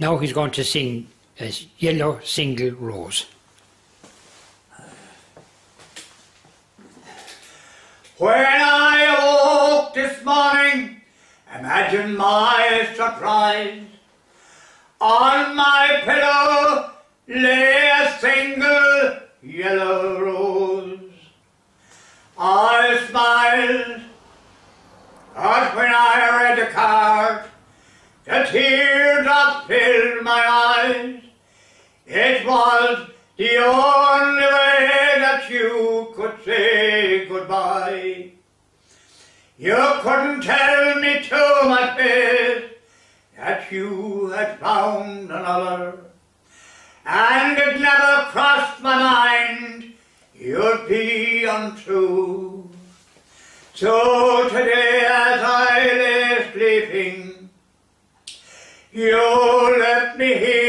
Now he's going to sing a Yellow Single Rose. When I awoke this morning, imagine my surprise. On my pillow lay a single yellow rose. I smiled, but when I read the card, the teardrops eyes. It was the only way that you could say goodbye. You couldn't tell me to my face that you had found another. And it never crossed my mind you'd be untrue. So today as I lay sleeping, you left me here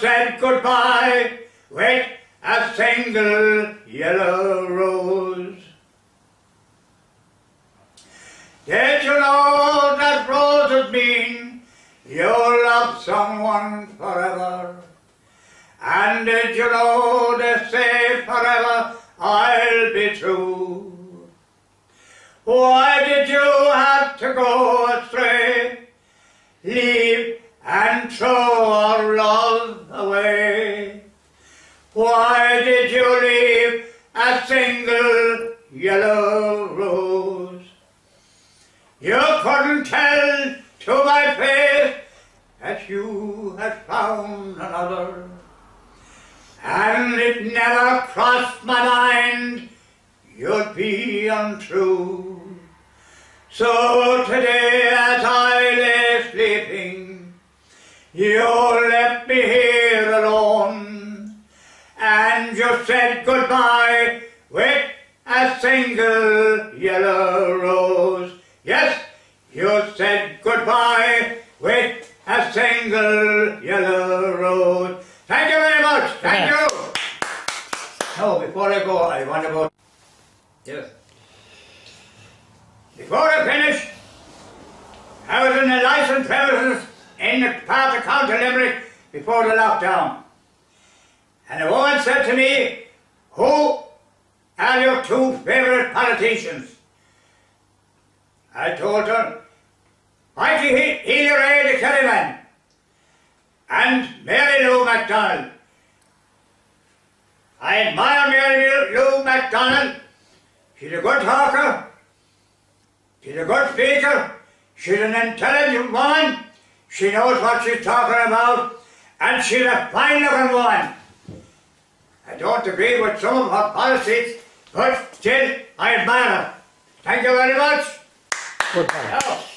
said goodbye with a single yellow rose. Did you know that roses mean you'll love someone forever? And did you know they say forever I'll be true? Why did you have to go astray? Leave and throw Why did you leave a single yellow rose? You couldn't tell to my face that you had found another. And it never crossed my mind you'd be untrue. So today as I lay sleeping, you left me here said goodbye with a single yellow rose. Yes, you said goodbye with a single yellow rose. Thank you very much. Thank Yeah. you. Now, before I go, I want to go. Yes. Before I finish, I was in the licensed premises in the part of County Limerick before the lockdown. And a woman said to me, Who are your two favourite politicians? I told her, Mighty Ray the Kellyman and Mary Lou McDonald. I admire Mary Lou McDonald. She's a good talker. She's a good speaker. She's an intelligent woman. She knows what she's talking about. And she's a fine looking woman. I don't agree with some of her policies, but still I admire her. Thank you very much. Goodbye.